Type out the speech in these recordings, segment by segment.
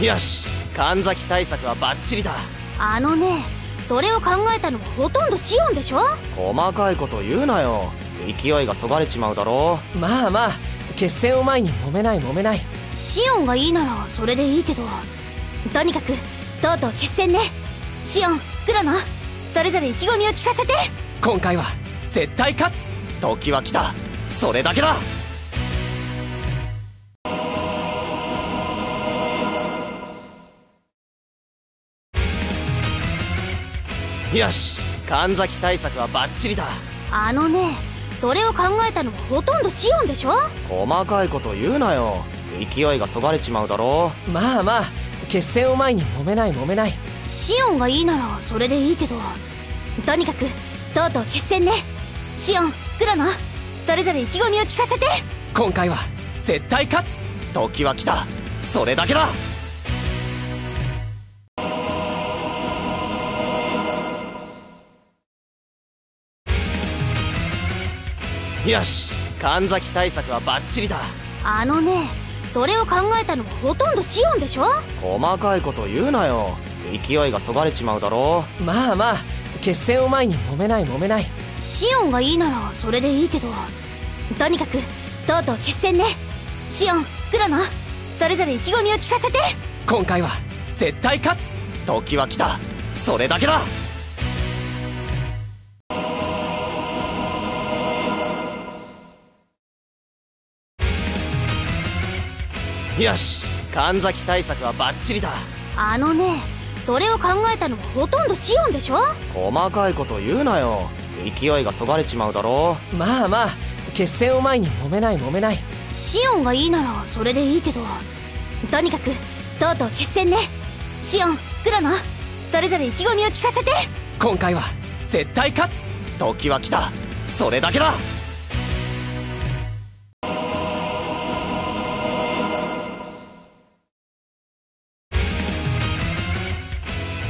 よし神崎対策はバッチリだ。あのねそれを考えたのはほとんどシオンでしょ？細かいこと言うなよ。勢いがそがれちまうだろまあまあ決戦を前に揉めない揉めない。シオンがいいならそれでいいけど。とにかくとうとう決戦ね。シオンクロノそれぞれ意気込みを聞かせて。今回は絶対勝つ。時は来た。それだけだよし神崎対策はバッチリだ。あのねそれを考えたのはほとんどシオンでしょ？細かいこと言うなよ。勢いがそがれちまうだろまあまあ決戦を前に揉めない揉めない。シオンがいいならそれでいいけどとにかくとうとう決戦ね。シオンクロノそれぞれ意気込みを聞かせて。今回は絶対勝つ。時は来た。それだけだよし神崎対策はバッチリだ。あのねそれを考えたのはほとんどシオンでしょ？細かいこと言うなよ。勢いがそがれちまうだろまあまあ決戦を前に揉めない揉めない。シオンがいいならそれでいいけど。とにかくとうとう決戦ね。シオンクロノそれぞれ意気込みを聞かせて。今回は絶対勝つ。時は来た。それだけだよし。神崎対策はバッチリだあのねそれを考えたのはほとんどシオンでし。ょ細かいこと言うなよ勢いがそがれちまうだろまあまあ決戦を前に揉めない揉めないシオンがいいならそれでいいけどとにかくとうとう決戦ねシオンクロノそれぞれ意気込みを聞かせて今回は絶対勝つ時は来たそれだけだ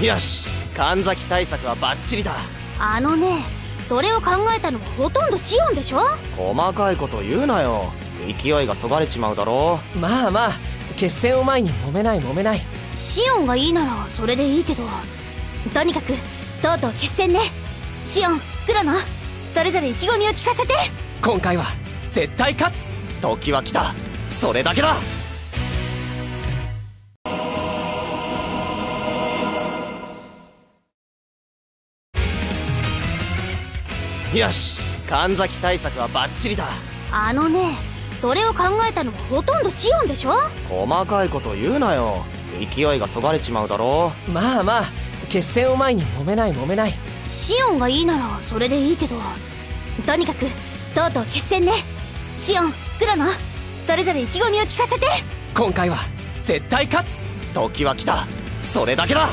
よし神崎対策はバッチリだ。あのねそれを考えたのはほとんどシオンでしょ？細かいこと言うなよ。勢いがそがれちまうだろまあまあ決戦を前に揉めない揉めない。シオンがいいならそれでいいけど。とにかくとうとう決戦ね。シオンクロノそれぞれ意気込みを聞かせて。今回は絶対勝つ。時は来た。それだけだよし神崎対策はバッチリだ。あのねそれを考えたのはほとんどシオンでしょ？細かいこと言うなよ。勢いがそがれちまうだろまあまあ決戦を前に揉めない揉めない。シオンがいいならそれでいいけど。とにかくとうとう決戦ね。シオンクロノそれぞれ意気込みを聞かせて。今回は絶対勝つ。時は来た。それだけだ